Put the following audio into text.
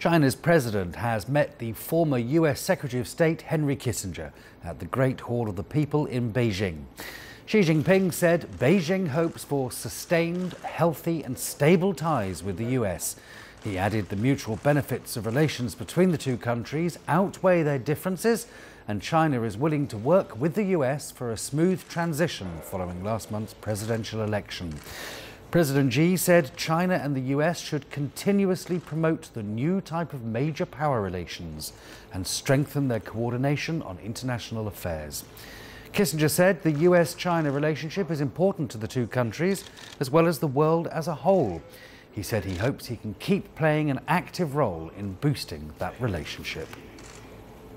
China's president has met the former US Secretary of State Henry Kissinger at the Great Hall of the People in Beijing. Xi Jinping said Beijing hopes for sustained, healthy, and stable ties with the US. He added the mutual benefits of relations between the two countries outweigh their differences, and China is willing to work with the US for a smooth transition following last month's presidential election. President Xi said China and the US should continuously promote the new type of major power relations and strengthen their coordination on international affairs. Kissinger said the US China relationship is important to the two countries as well as the world as a whole. He said he hopes he can keep playing an active role in boosting that relationship.